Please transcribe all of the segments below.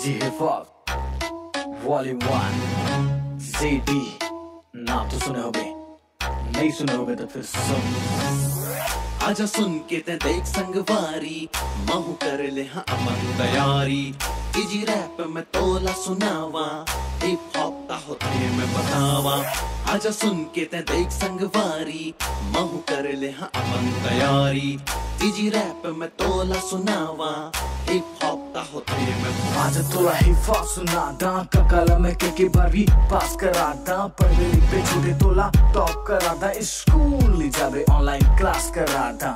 Easy hip hop volume one JD नाम तो सुने होगे, नहीं सुने होगे तो फिर सुन। आजा सुन के ते देख संगवारी महू कर ले हाँ अमन तैयारी। इजी रैप में तोला सुनावा हिप हॉप ता होते मैं बतावा। आजा सुन के ते देख संगवारी महू कर ले हाँ अमन तैयारी। इजी रैप में तोला सुनावा हिप आज हिप हॉप सुना दा, का कलम है के के पास करा दा मेरी पे छोटे तोला टॉप करा दा स्कूल ले जावे ऑनलाइन क्लास करा दा।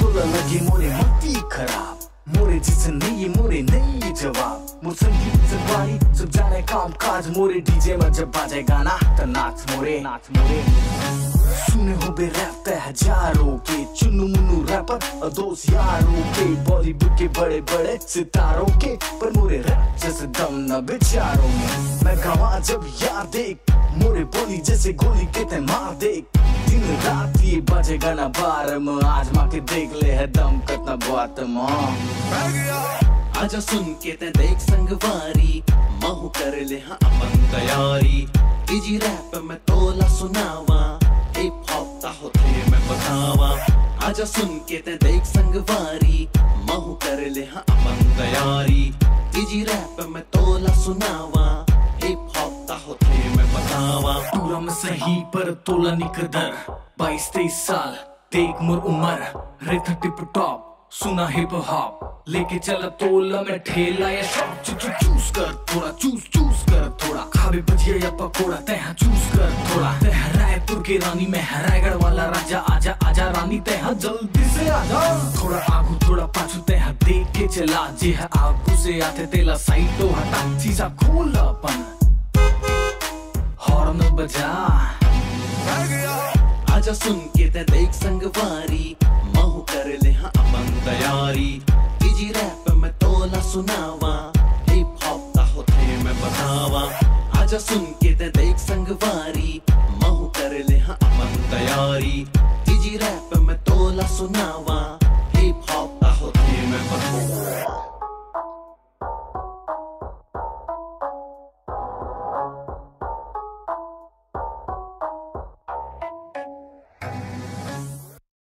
तोला लगी मोरे मती खराब, मोरे जिसे नहीं मोरे नहीं जवाब। मोर संगीत से बारी, सब जाने काम काज, मोरे डीजे में जब बाजे गाना तो नाच मोरे नाच मोरे। सुने हो बे रैप हज़ारों के चुनु मुनु रैपर दोस्त यारों के बॉलीवुड के बड़े बड़े सितारों के, पर मोरे रैप जैसे दम न बेचारों में। मैं गवा जब यार देख, मोरे बोली जैसे गोली के ते मार देख। दिन रात ये बजेगा ना बार में आजमा के देख ले है दम कितना बात माँ। आजा सुन के ते देख संगवारी महू कर ले हाँ अपन तैयारी। इजी रैप में तोला सुनावा। बतावा आजा सुन के ते देख संगवारी महू कर ले हाँ अपन तैयारी इजी रैप में तोला सुनावा। हिप हॉप ता होते मैं बतावा। पूरा में सही पर तोला निकदर बाईस, तेईस साल, देख मोर उमर। रे टिप टॉप, सुना हिप हॉप लेके चला तोला में ठेला या शॉप चूस कर थोड़ा, चूस चूस कर थोड़ा। खावे भजिया या पकोड़ा तह चूस कर थोड़ा। तह रायपुर की रानी में है रायगढ़ वाला राजा। आजा आजा रानी तह जल्दी से आजा। थोड़ा आगू, थोड़ा पाछू तह देख के चला। जे है आगू से आते, तेला साइड तो हटा। चीजा खोल अपन। हॉर्न बजा। आजा सुन के ते देख संगवारी महू कर ले हाँ अपन तैयारी। इजी रैप में तोला सुनावा। हिप हॉप ता होते मैं बतावा आजा सुन के ते देख संगवारी महू कर ले हाँ अमन तैयारी। इजी रैप में तोला सुनावा।